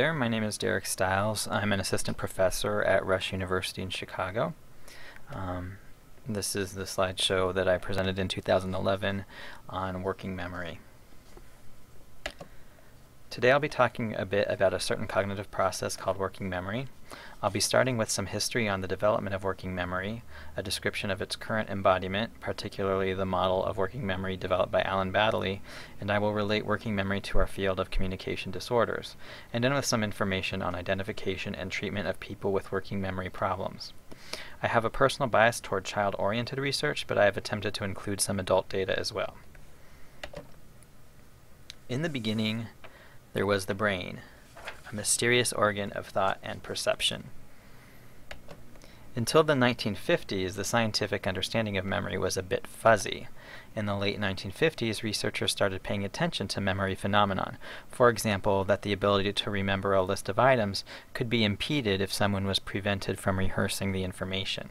there, my name is Derek Stiles. I'm an assistant professor at Rush University in Chicago. Um, this is the slideshow that I presented in 2011 on working memory. Today I'll be talking a bit about a certain cognitive process called working memory. I'll be starting with some history on the development of working memory, a description of its current embodiment, particularly the model of working memory developed by Alan Baddeley, and I will relate working memory to our field of communication disorders, and then with some information on identification and treatment of people with working memory problems. I have a personal bias toward child-oriented research, but I have attempted to include some adult data as well. In the beginning, there was the brain, a mysterious organ of thought and perception. Until the 1950s, the scientific understanding of memory was a bit fuzzy. In the late 1950s, researchers started paying attention to memory phenomenon. For example, that the ability to remember a list of items could be impeded if someone was prevented from rehearsing the information.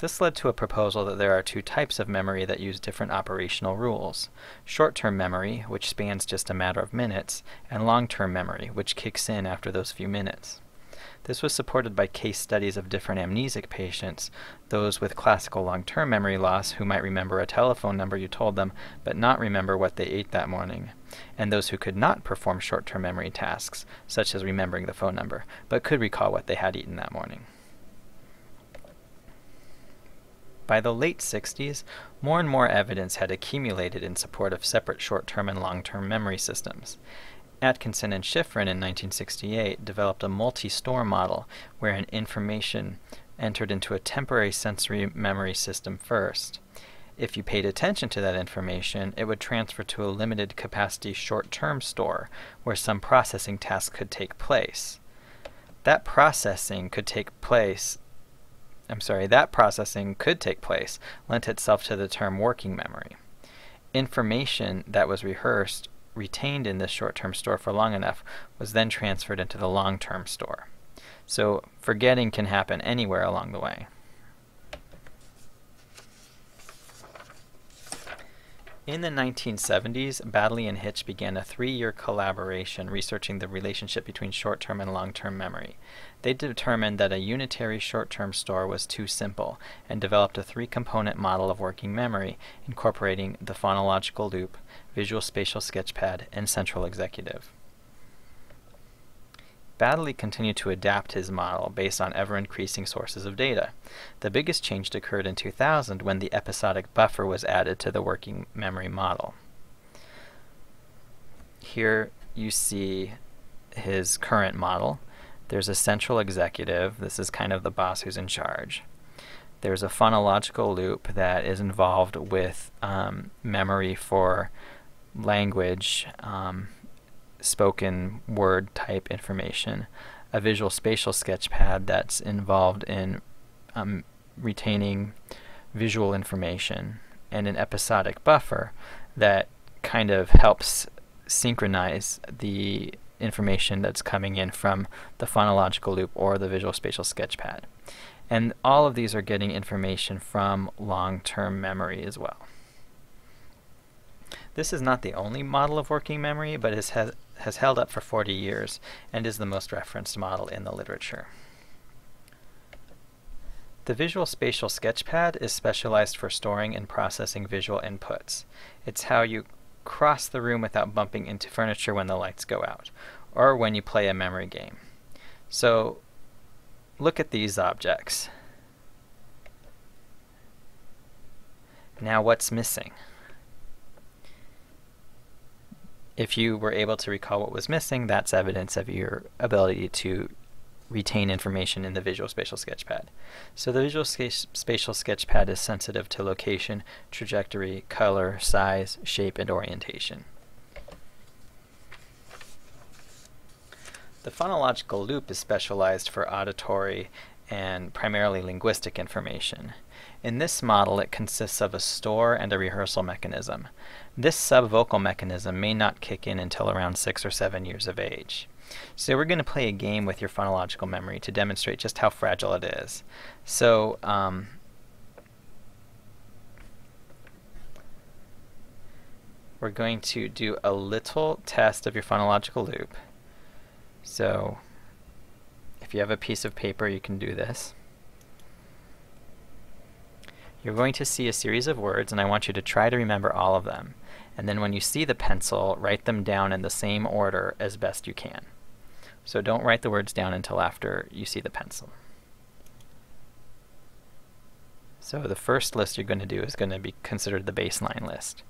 This led to a proposal that there are two types of memory that use different operational rules. Short-term memory, which spans just a matter of minutes, and long-term memory, which kicks in after those few minutes. This was supported by case studies of different amnesic patients, those with classical long-term memory loss who might remember a telephone number you told them but not remember what they ate that morning, and those who could not perform short-term memory tasks, such as remembering the phone number, but could recall what they had eaten that morning. By the late 60s, more and more evidence had accumulated in support of separate short-term and long-term memory systems. Atkinson and Shiffrin in 1968 developed a multi-store model where an information entered into a temporary sensory memory system first. If you paid attention to that information, it would transfer to a limited capacity short-term store where some processing task could take place. That processing could take place I'm sorry, that processing could take place lent itself to the term working memory. Information that was rehearsed, retained in this short-term store for long enough, was then transferred into the long-term store. So forgetting can happen anywhere along the way. In the 1970s, Baddeley and Hitch began a three-year collaboration researching the relationship between short-term and long-term memory. They determined that a unitary short-term store was too simple and developed a three-component model of working memory incorporating the phonological loop, visual spatial sketchpad, and central executive. Baddeley continued to adapt his model based on ever-increasing sources of data. The biggest change occurred in 2000 when the episodic buffer was added to the working memory model. Here you see his current model. There's a central executive. This is kind of the boss who's in charge. There's a phonological loop that is involved with um, memory for language um, spoken word type information, a visual spatial sketchpad that's involved in um, retaining visual information, and an episodic buffer that kind of helps synchronize the information that's coming in from the phonological loop or the visual spatial sketchpad. And all of these are getting information from long-term memory as well. This is not the only model of working memory, but it has, has held up for 40 years and is the most referenced model in the literature. The Visual Spatial Sketchpad is specialized for storing and processing visual inputs. It's how you cross the room without bumping into furniture when the lights go out, or when you play a memory game. So look at these objects. Now what's missing? If you were able to recall what was missing, that's evidence of your ability to retain information in the Visual Spatial Sketchpad. So the Visual Spatial Sketchpad is sensitive to location, trajectory, color, size, shape, and orientation. The phonological loop is specialized for auditory and primarily linguistic information. In this model, it consists of a store and a rehearsal mechanism. This subvocal mechanism may not kick in until around six or seven years of age. So we're going to play a game with your phonological memory to demonstrate just how fragile it is. So um, we're going to do a little test of your phonological loop. So if you have a piece of paper, you can do this. You're going to see a series of words, and I want you to try to remember all of them. And then when you see the pencil, write them down in the same order as best you can. So don't write the words down until after you see the pencil. So the first list you're going to do is going to be considered the baseline list.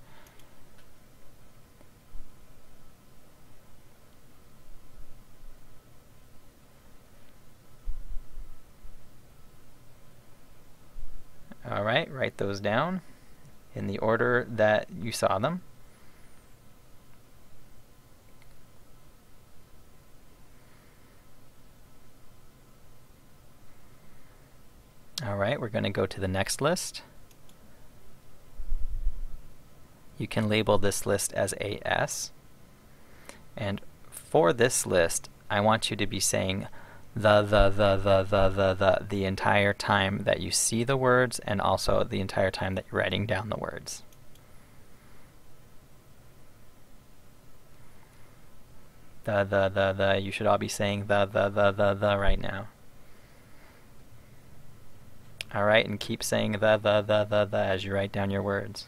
Alright, write those down in the order that you saw them. Alright, we're going to go to the next list. You can label this list as AS. And for this list, I want you to be saying the, the, the, the, the, the, the, the entire time that you see the words and also the entire time that you're writing down the words. The, the, the, the, you should all be saying the, the, the, the, the right now. Alright, and keep saying the, the, the, the, the as you write down your words.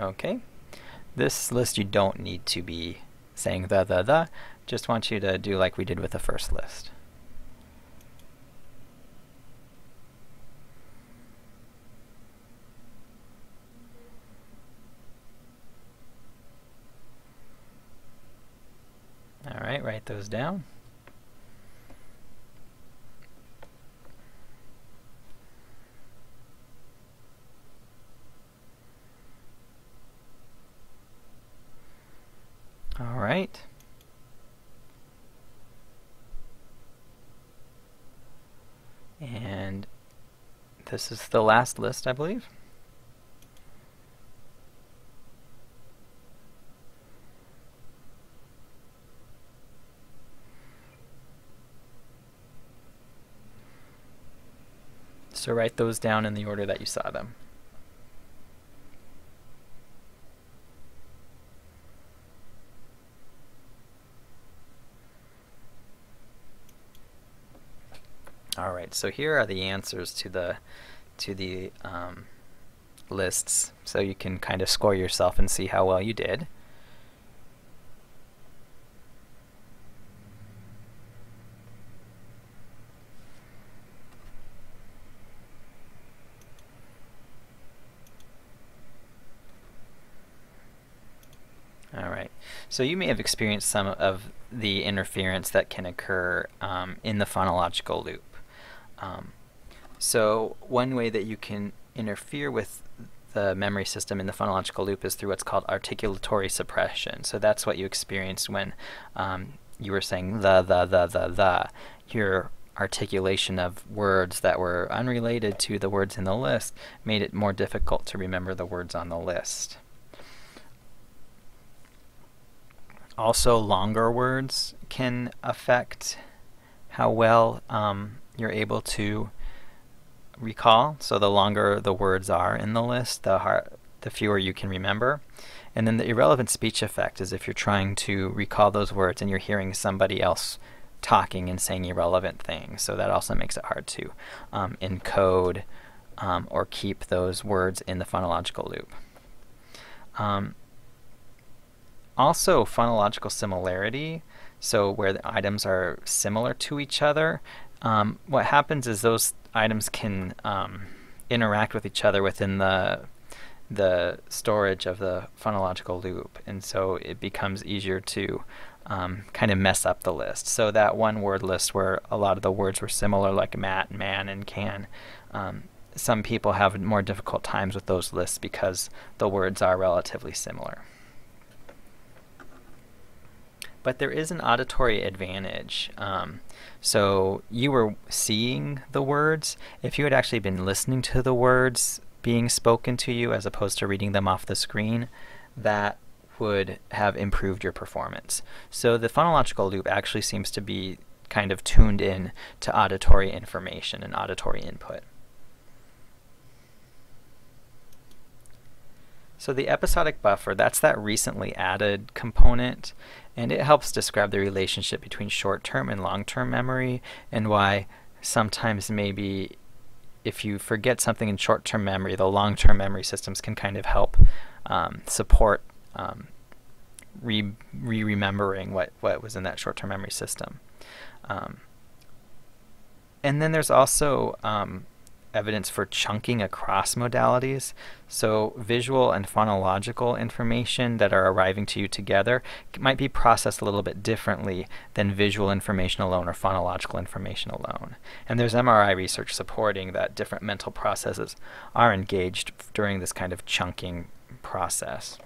Okay. This list you don't need to be saying the, the, the. Just want you to do like we did with the first list. Alright, write those down. All right. And this is the last list, I believe. So write those down in the order that you saw them. All right, so here are the answers to the to the um, lists, so you can kind of score yourself and see how well you did. All right, so you may have experienced some of the interference that can occur um, in the phonological loop. Um, so one way that you can interfere with the memory system in the phonological loop is through what's called articulatory suppression. So that's what you experienced when um, you were saying the, the, the, the, the. Your articulation of words that were unrelated to the words in the list made it more difficult to remember the words on the list. Also, longer words can affect how well um, you're able to recall. So the longer the words are in the list, the hard, the fewer you can remember. And then the irrelevant speech effect is if you're trying to recall those words and you're hearing somebody else talking and saying irrelevant things. So that also makes it hard to um, encode um, or keep those words in the phonological loop. Um, also, phonological similarity, so where the items are similar to each other, um, what happens is those items can um, interact with each other within the the storage of the phonological loop, and so it becomes easier to um, kind of mess up the list. So that one word list where a lot of the words were similar, like mat, man, and can, um, some people have more difficult times with those lists because the words are relatively similar. But there is an auditory advantage. Um, so you were seeing the words. If you had actually been listening to the words being spoken to you as opposed to reading them off the screen, that would have improved your performance. So the phonological loop actually seems to be kind of tuned in to auditory information and auditory input. So the episodic buffer, that's that recently added component, and it helps describe the relationship between short-term and long-term memory and why sometimes maybe if you forget something in short-term memory, the long-term memory systems can kind of help um, support um, re, remembering what, what was in that short-term memory system. Um, and then there's also um, evidence for chunking across modalities. So visual and phonological information that are arriving to you together might be processed a little bit differently than visual information alone or phonological information alone. And there's MRI research supporting that different mental processes are engaged during this kind of chunking process.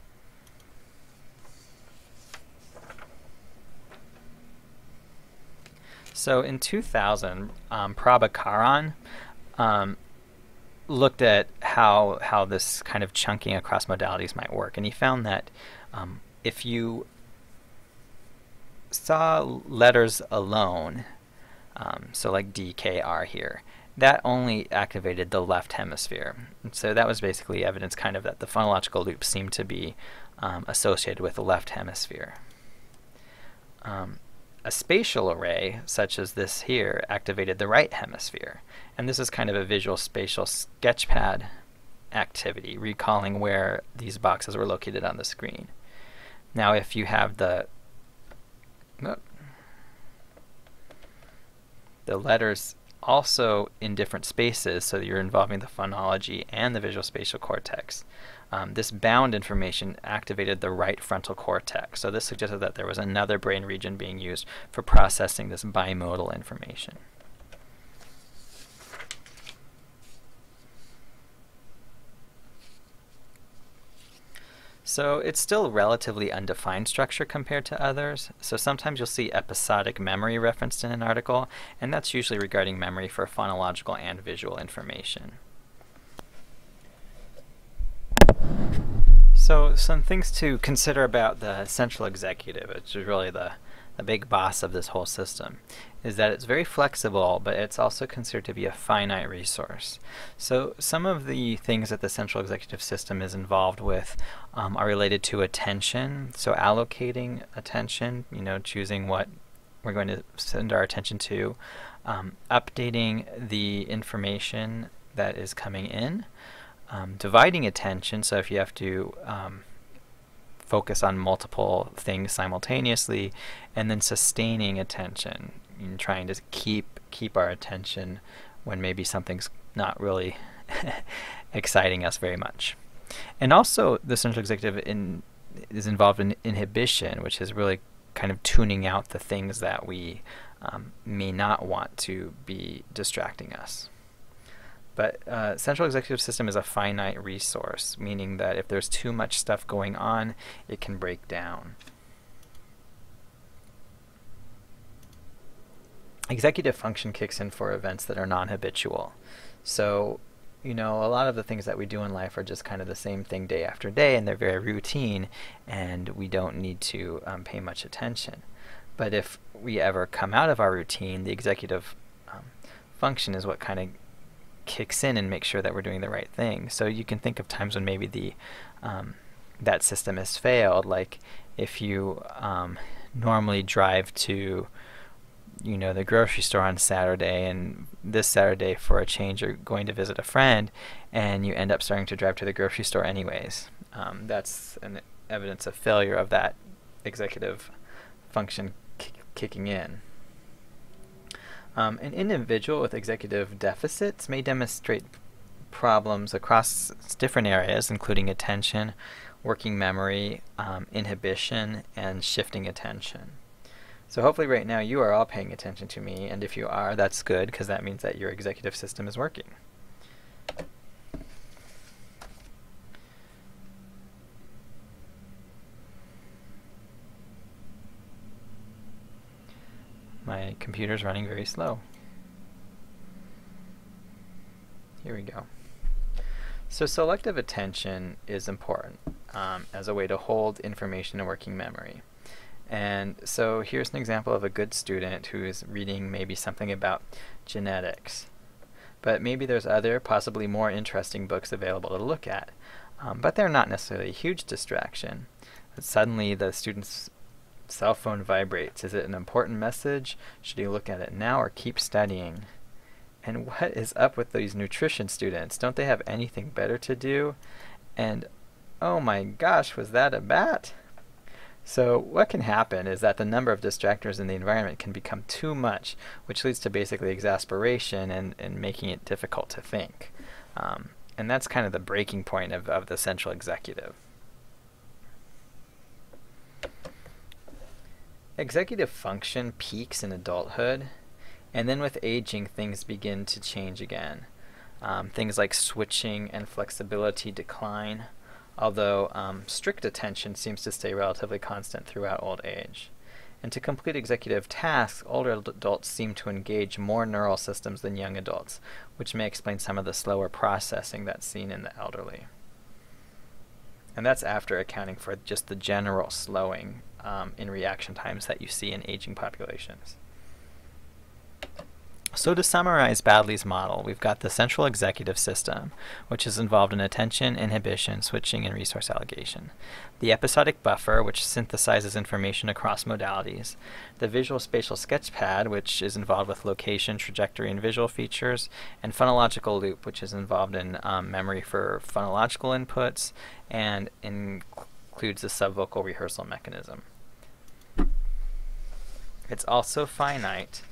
So in 2000, um, Prabhakaran um, looked at how how this kind of chunking across modalities might work, and he found that um, if you saw letters alone, um, so like D, K, R here, that only activated the left hemisphere. And so that was basically evidence kind of that the phonological loops seemed to be um, associated with the left hemisphere. Um, a spatial array, such as this here, activated the right hemisphere. And this is kind of a visual spatial sketchpad activity, recalling where these boxes were located on the screen. Now if you have the oh, the letters also in different spaces, so you're involving the phonology and the visual spatial cortex. Um, this bound information activated the right frontal cortex, so this suggested that there was another brain region being used for processing this bimodal information. So it's still relatively undefined structure compared to others. So sometimes you'll see episodic memory referenced in an article, and that's usually regarding memory for phonological and visual information. So some things to consider about the central executive, which is really the the big boss of this whole system, is that it's very flexible, but it's also considered to be a finite resource. So some of the things that the central executive system is involved with um, are related to attention. So allocating attention, you know, choosing what we're going to send our attention to, um, updating the information that is coming in, um, dividing attention. So if you have to um, focus on multiple things simultaneously, and then sustaining attention, and trying to keep keep our attention when maybe something's not really exciting us very much. And also, the central executive in, is involved in inhibition, which is really kind of tuning out the things that we um, may not want to be distracting us. But uh, central executive system is a finite resource, meaning that if there's too much stuff going on, it can break down. Executive function kicks in for events that are non-habitual. So, you know, a lot of the things that we do in life are just kind of the same thing day after day, and they're very routine, and we don't need to um, pay much attention. But if we ever come out of our routine, the executive um, function is what kind of kicks in and makes sure that we're doing the right thing. So you can think of times when maybe the um, that system has failed, like if you um, normally drive to you know the grocery store on Saturday and this Saturday for a change you're going to visit a friend and you end up starting to drive to the grocery store anyways. Um, that's an evidence of failure of that executive function kicking in. Um, an individual with executive deficits may demonstrate problems across different areas, including attention, working memory, um, inhibition, and shifting attention. So hopefully right now you are all paying attention to me, and if you are, that's good, because that means that your executive system is working. My computer's running very slow. Here we go. So selective attention is important um, as a way to hold information in working memory. And so here's an example of a good student who is reading maybe something about genetics. But maybe there's other, possibly more interesting books available to look at. Um, but they're not necessarily a huge distraction. But suddenly the student's cell phone vibrates. Is it an important message? Should you look at it now or keep studying? And what is up with these nutrition students? Don't they have anything better to do? And oh my gosh, was that a bat? So what can happen is that the number of distractors in the environment can become too much, which leads to basically exasperation and, and making it difficult to think. Um, and that's kind of the breaking point of, of the central executive. Executive function peaks in adulthood, and then with aging, things begin to change again. Um, things like switching and flexibility decline although um, strict attention seems to stay relatively constant throughout old age. And to complete executive tasks, older adults seem to engage more neural systems than young adults, which may explain some of the slower processing that's seen in the elderly. And that's after accounting for just the general slowing um, in reaction times that you see in aging populations. So to summarize Baddeley's model, we've got the central executive system, which is involved in attention, inhibition, switching, and resource allocation. The episodic buffer, which synthesizes information across modalities. The visual spatial sketchpad, which is involved with location, trajectory, and visual features. And phonological loop, which is involved in um, memory for phonological inputs and includes the subvocal rehearsal mechanism. It's also finite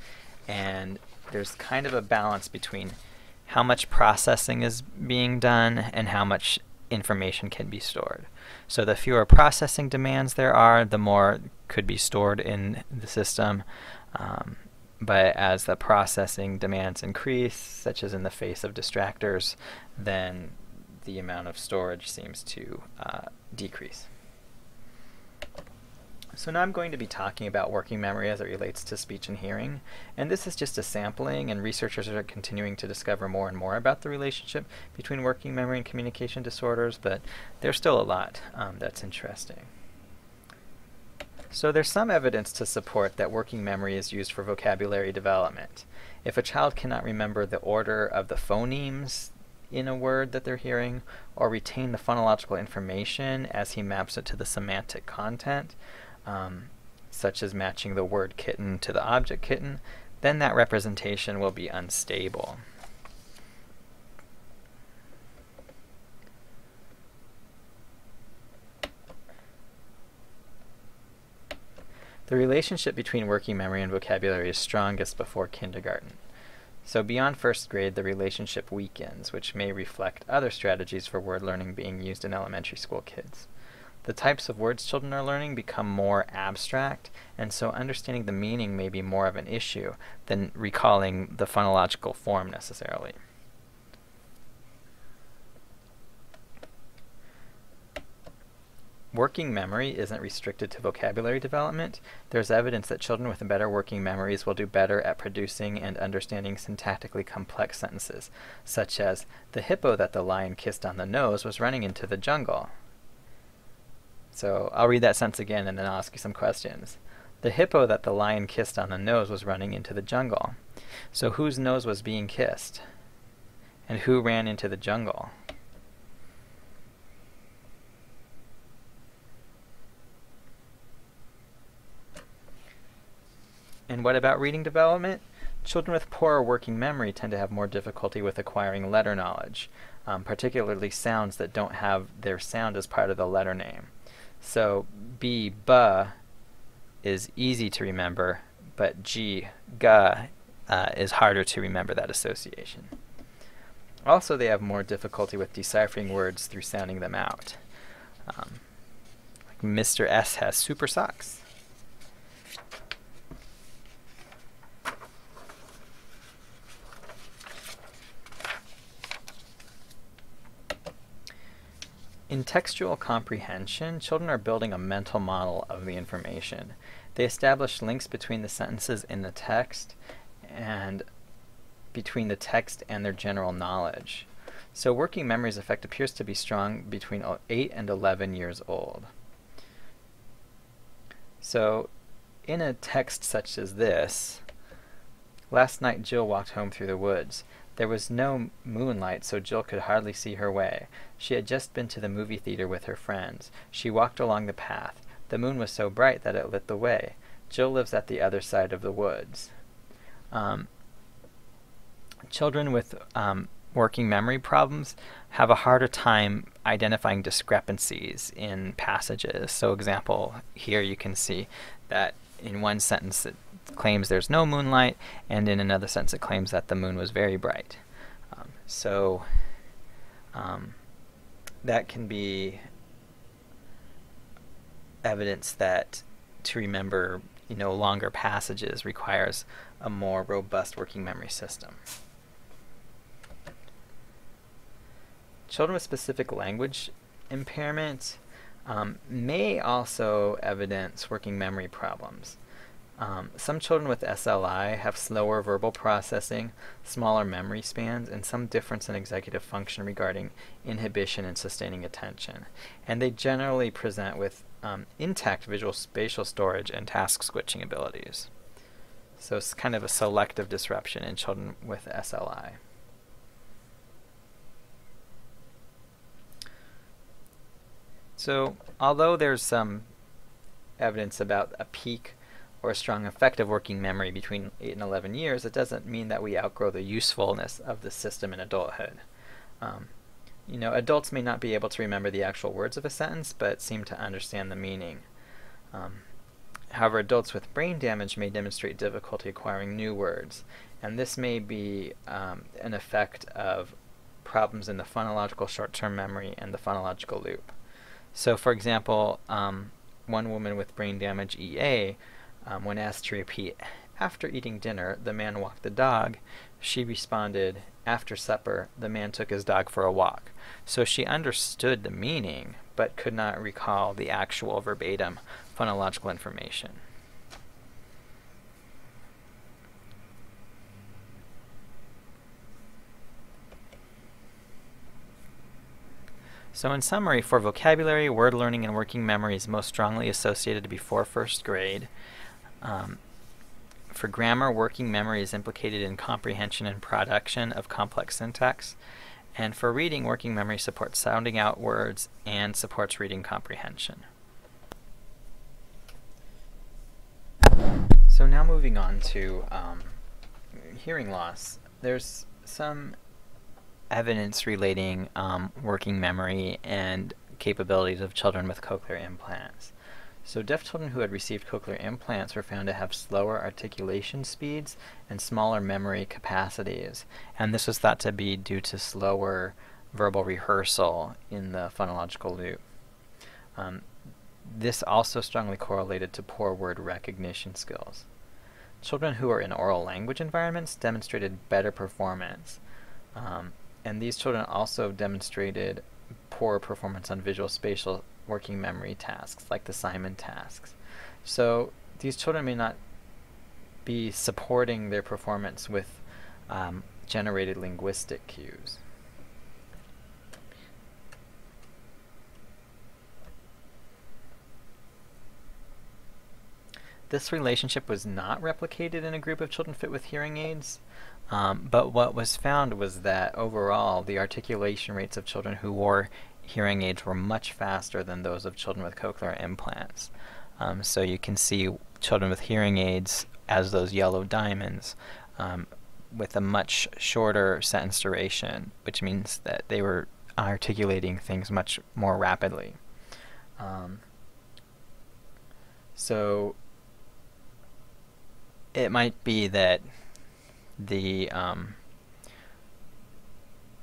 and there's kind of a balance between how much processing is being done and how much information can be stored. So the fewer processing demands there are, the more could be stored in the system. Um, but as the processing demands increase, such as in the face of distractors, then the amount of storage seems to uh, decrease. So now I'm going to be talking about working memory as it relates to speech and hearing. And this is just a sampling, and researchers are continuing to discover more and more about the relationship between working memory and communication disorders, but there's still a lot um, that's interesting. So there's some evidence to support that working memory is used for vocabulary development. If a child cannot remember the order of the phonemes in a word that they're hearing, or retain the phonological information as he maps it to the semantic content, um, such as matching the word kitten to the object kitten, then that representation will be unstable. The relationship between working memory and vocabulary is strongest before kindergarten. So beyond first grade, the relationship weakens, which may reflect other strategies for word learning being used in elementary school kids the types of words children are learning become more abstract, and so understanding the meaning may be more of an issue than recalling the phonological form necessarily. Working memory isn't restricted to vocabulary development. There's evidence that children with better working memories will do better at producing and understanding syntactically complex sentences, such as, the hippo that the lion kissed on the nose was running into the jungle. So I'll read that sentence again and then I'll ask you some questions. The hippo that the lion kissed on the nose was running into the jungle. So whose nose was being kissed? And who ran into the jungle? And what about reading development? Children with poorer working memory tend to have more difficulty with acquiring letter knowledge, um, particularly sounds that don't have their sound as part of the letter name. So B, ba, is easy to remember, but G, ga, uh, is harder to remember that association. Also, they have more difficulty with deciphering words through sounding them out. Um, like Mr. S has super socks. In textual comprehension, children are building a mental model of the information. They establish links between the sentences in the text and between the text and their general knowledge. So working memory's effect appears to be strong between 8 and 11 years old. So, in a text such as this, last night Jill walked home through the woods. There was no moonlight, so Jill could hardly see her way. She had just been to the movie theater with her friends. She walked along the path. The moon was so bright that it lit the way. Jill lives at the other side of the woods. Um, children with um, working memory problems have a harder time identifying discrepancies in passages. So, example, here you can see that in one sentence it claims there's no moonlight, and in another sense it claims that the moon was very bright. Um, so, um, that can be evidence that to remember you know longer passages requires a more robust working memory system. Children with specific language impairment um, may also evidence working memory problems. Um, some children with SLI have slower verbal processing, smaller memory spans, and some difference in executive function regarding inhibition and sustaining attention. And they generally present with um, intact visual spatial storage and task switching abilities. So it's kind of a selective disruption in children with SLI. So although there's some evidence about a peak or a strong effective working memory between 8 and 11 years, it doesn't mean that we outgrow the usefulness of the system in adulthood. Um, you know, adults may not be able to remember the actual words of a sentence, but seem to understand the meaning. Um, however, adults with brain damage may demonstrate difficulty acquiring new words, and this may be um, an effect of problems in the phonological short-term memory and the phonological loop. So, for example, um, one woman with brain damage EA, um, when asked to repeat, after eating dinner, the man walked the dog, she responded, after supper, the man took his dog for a walk. So she understood the meaning, but could not recall the actual verbatim phonological information. So in summary, for vocabulary, word learning, and working memory is most strongly associated to before first grade. Um, for grammar, working memory is implicated in comprehension and production of complex syntax. And for reading, working memory supports sounding out words and supports reading comprehension. So now moving on to um, hearing loss. There's some evidence relating um, working memory and capabilities of children with cochlear implants. So deaf children who had received cochlear implants were found to have slower articulation speeds and smaller memory capacities, and this was thought to be due to slower verbal rehearsal in the phonological loop. Um, this also strongly correlated to poor word recognition skills. Children who were in oral language environments demonstrated better performance, um, and these children also demonstrated poor performance on visual spatial working memory tasks, like the Simon tasks. So these children may not be supporting their performance with um, generated linguistic cues. This relationship was not replicated in a group of children fit with hearing aids, um, but what was found was that overall the articulation rates of children who wore hearing aids were much faster than those of children with cochlear implants. Um, so you can see children with hearing aids as those yellow diamonds um, with a much shorter sentence duration, which means that they were articulating things much more rapidly. Um, so it might be that the um,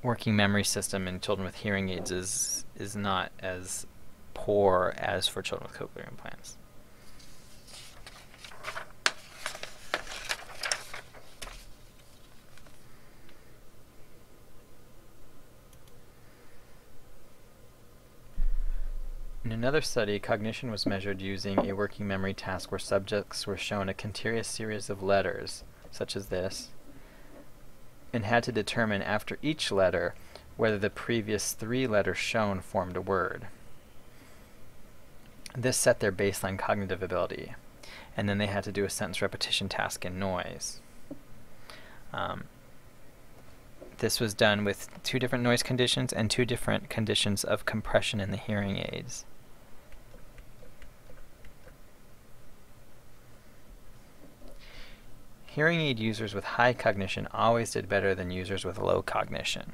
working memory system in children with hearing aids is is not as poor as for children with cochlear implants. In another study, cognition was measured using a working memory task where subjects were shown a continuous series of letters, such as this, and had to determine after each letter whether the previous three letters shown formed a word. this set their baseline cognitive ability. And then they had to do a sentence repetition task in noise. Um, this was done with two different noise conditions and two different conditions of compression in the hearing aids. Hearing aid users with high cognition always did better than users with low cognition.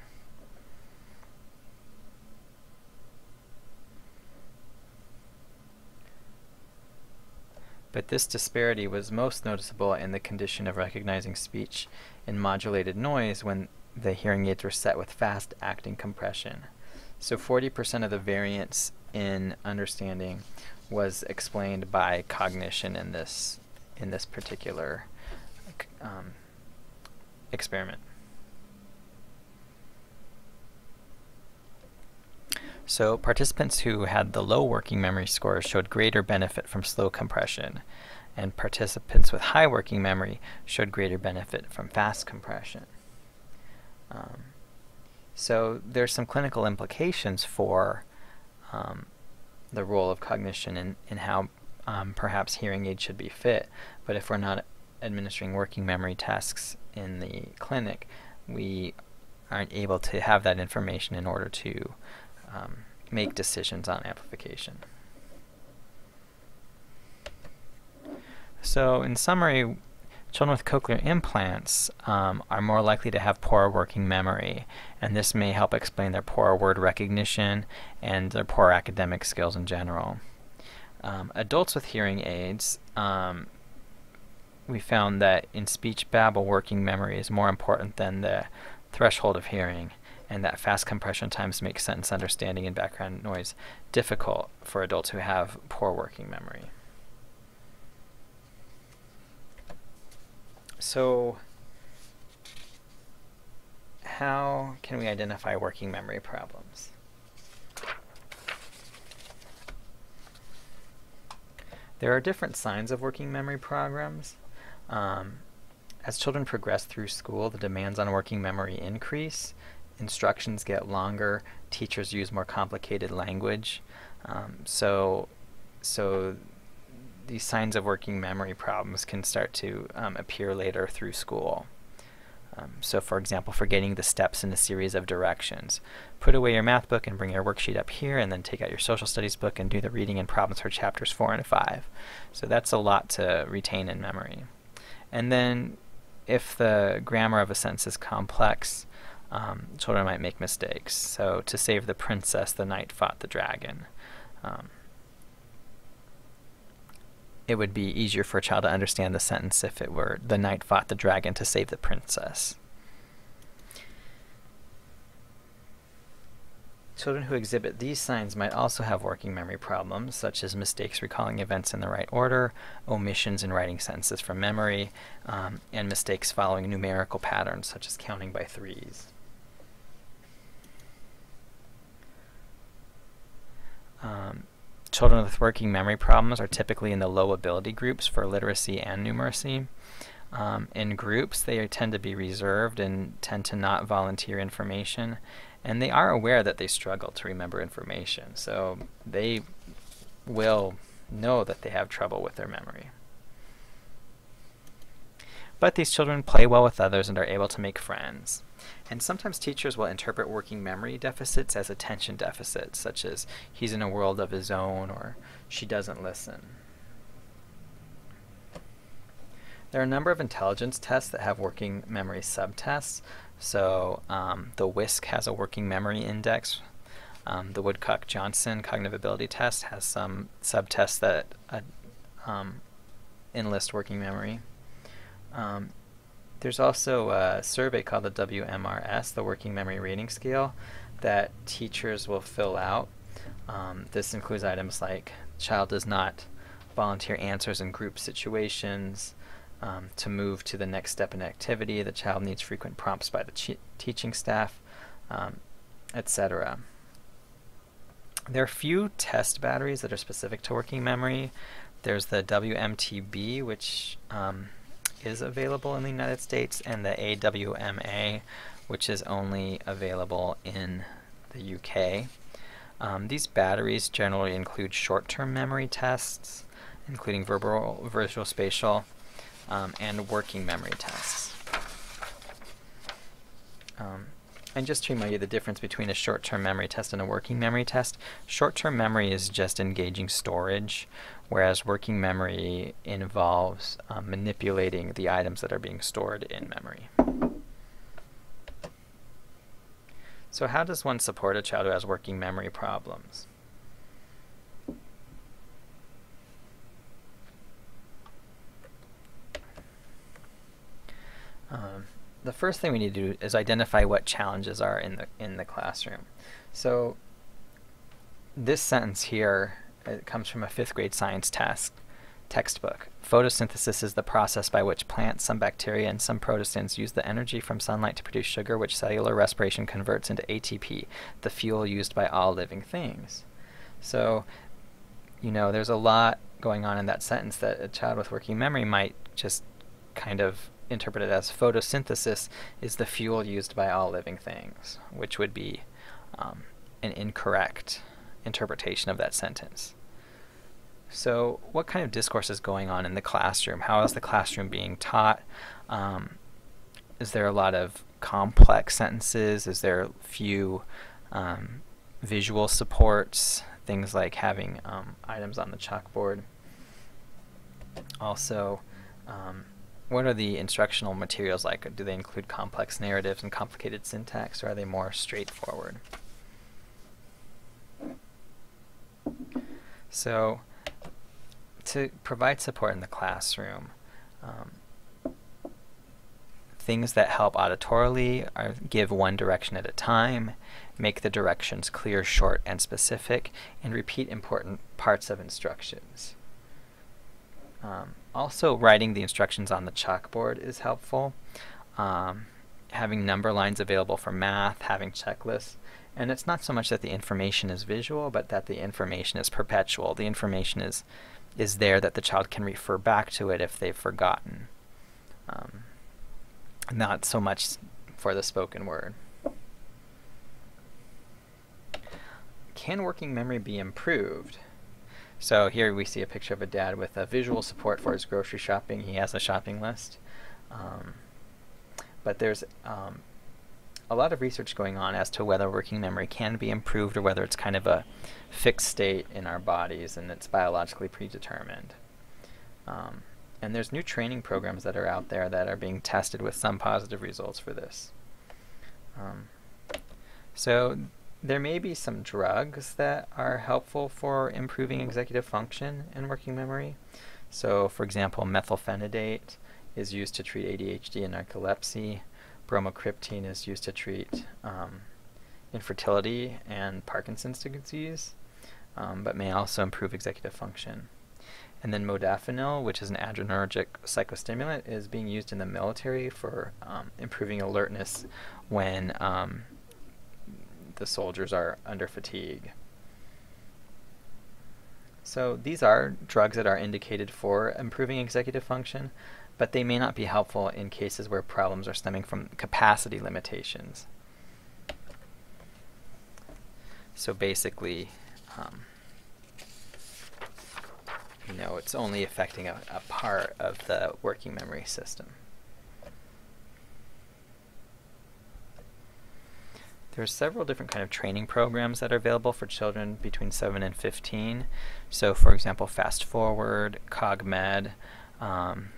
But this disparity was most noticeable in the condition of recognizing speech in modulated noise when the hearing aids were set with fast acting compression. So 40% of the variance in understanding was explained by cognition in this in this particular um, experiment. So participants who had the low working memory score showed greater benefit from slow compression, and participants with high working memory showed greater benefit from fast compression. Um, so there's some clinical implications for um, the role of cognition and, how um, perhaps hearing aids should be fit. But if we're not administering working memory tasks in the clinic, we aren't able to have that information in order to um, make decisions on amplification. So in summary, children with cochlear implants um, are more likely to have poor working memory, and this may help explain their poor word recognition and their poor academic skills in general. Um, adults with hearing aids um, we found that in speech babble working memory is more important than the threshold of hearing and that fast compression times make sentence understanding and background noise difficult for adults who have poor working memory. So how can we identify working memory problems? There are different signs of working memory programs. Um, as children progress through school, the demands on working memory increase, instructions get longer, teachers use more complicated language. Um, so, so these signs of working memory problems can start to um, appear later through school. Um, so for example, forgetting the steps in a series of directions. Put away your math book and bring your worksheet up here and then take out your social studies book and do the reading and problems for chapters 4 and 5. So that's a lot to retain in memory. And then if the grammar of a sentence is complex, um, children might make mistakes. So to save the princess, the knight fought the dragon. Um, it would be easier for a child to understand the sentence if it were the knight fought the dragon to save the princess. Children who exhibit these signs might also have working memory problems, such as mistakes recalling events in the right order, omissions in writing sentences from memory, um, and mistakes following numerical patterns, such as counting by threes. Um, children with working memory problems are typically in the low ability groups for literacy and numeracy. Um, in groups, they tend to be reserved and tend to not volunteer information and they are aware that they struggle to remember information, so they will know that they have trouble with their memory. But these children play well with others and are able to make friends. And sometimes teachers will interpret working memory deficits as attention deficits, such as he's in a world of his own or she doesn't listen. There are a number of intelligence tests that have working memory subtests, so um, the WISC has a working memory index. Um, the Woodcock-Johnson cognitive ability test has some subtests that uh, um, enlist working memory. Um, there's also a survey called the WMRS, the Working Memory Rating Scale, that teachers will fill out. Um, this includes items like child does not volunteer answers in group situations, um, to move to the next step in activity. The child needs frequent prompts by the teaching staff, um, etc. There are few test batteries that are specific to working memory. There's the WMTB, which um, is available in the United States, and the AWMA, which is only available in the UK. Um, these batteries generally include short-term memory tests, including verbal, visual spatial, um, and working memory tests. Um, and just to remind you the difference between a short-term memory test and a working memory test, short-term memory is just engaging storage, whereas working memory involves um, manipulating the items that are being stored in memory. So how does one support a child who has working memory problems? Um, the first thing we need to do is identify what challenges are in the in the classroom. So this sentence here it comes from a fifth grade science test textbook. Photosynthesis is the process by which plants, some bacteria, and some protists use the energy from sunlight to produce sugar, which cellular respiration converts into ATP, the fuel used by all living things. So, you know, there's a lot going on in that sentence that a child with working memory might just kind of interpreted as photosynthesis is the fuel used by all living things, which would be um, an incorrect interpretation of that sentence. So, what kind of discourse is going on in the classroom? How is the classroom being taught? Um, is there a lot of complex sentences? Is there few um, visual supports? Things like having um, items on the chalkboard. Also, um, what are the instructional materials like? Do they include complex narratives and complicated syntax, or are they more straightforward? So, to provide support in the classroom, um, things that help auditorily are give one direction at a time, make the directions clear, short, and specific, and repeat important parts of instructions. Um, also, writing the instructions on the chalkboard is helpful. Um, having number lines available for math, having checklists. And it's not so much that the information is visual, but that the information is perpetual. The information is is there that the child can refer back to it if they've forgotten. Um, not so much for the spoken word. Can working memory be improved? So here we see a picture of a dad with a visual support for his grocery shopping. He has a shopping list. Um, but there's um, a lot of research going on as to whether working memory can be improved or whether it's kind of a fixed state in our bodies and it's biologically predetermined. Um, and there's new training programs that are out there that are being tested with some positive results for this. Um, so there may be some drugs that are helpful for improving executive function and working memory. So for example, methylphenidate is used to treat ADHD and narcolepsy bromocriptine is used to treat um, infertility and Parkinson's disease, um, but may also improve executive function. And then modafinil, which is an adrenergic psychostimulant, is being used in the military for um, improving alertness when um, the soldiers are under fatigue. So these are drugs that are indicated for improving executive function, but they may not be helpful in cases where problems are stemming from capacity limitations. So basically, um, you know, it's only affecting a, a part of the working memory system. There are several different kind of training programs that are available for children between 7 and 15. So for example, Fast ForWord, CogMed, um,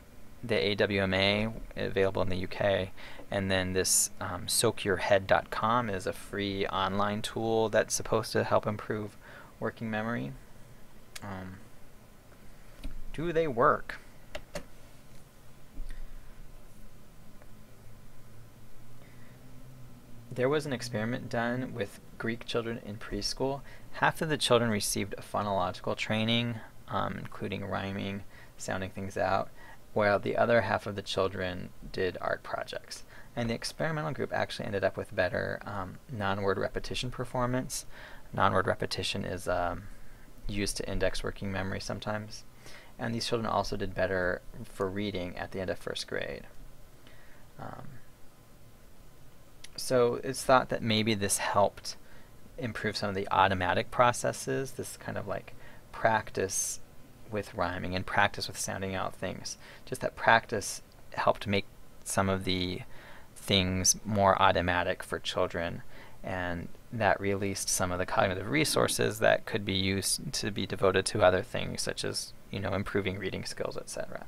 the AWMA available in the UK, and then this um, soakyourhead.com is a free online tool that's supposed to help improve working memory. Um, do they work? There was an experiment done with Greek children in preschool. Half of the children received a phonological training, um, including rhyming, sounding things out, while the other half of the children did art projects. And the experimental group actually ended up with better um, non-word repetition performance. Non-word repetition is um, used to index working memory sometimes. And these children also did better for reading at the end of first grade. Um, so it's thought that maybe this helped improve some of the automatic processes, this kind of like practice with rhyming and practice with sounding out things. Just that practice helped make some of the things more automatic for children and that released some of the cognitive resources that could be used to be devoted to other things such as you know improving reading skills etc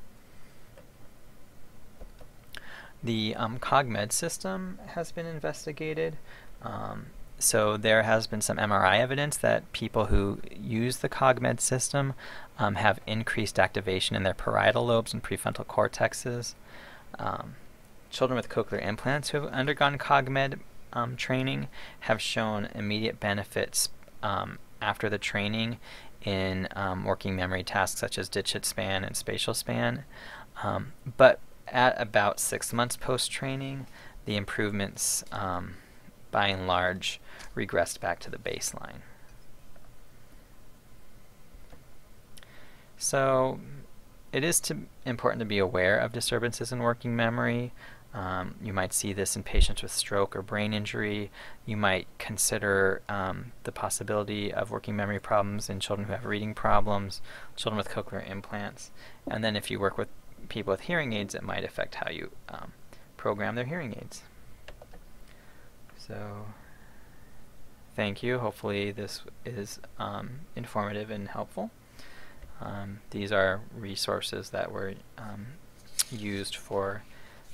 the um, cogmed system has been investigated um, so there has been some MRI evidence that people who use the cogmed system um, have increased activation in their parietal lobes and prefrontal cortexes um, children with cochlear implants who have undergone cogmed um, training have shown immediate benefits um, after the training in working memory tasks such as digit span and spatial span. But at about six months post training, the improvements um, by and large regressed back to the baseline. So it is to important to be aware of disturbances in working memory. Um, you might see this in patients with stroke or brain injury. You might consider um, the possibility of working memory problems in children who have reading problems, children with cochlear implants. And then if you work with people with hearing aids, it might affect how you um, program their hearing aids. So thank you. Hopefully this is um, informative and helpful. Um, these are resources that were um, used for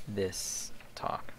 this talk.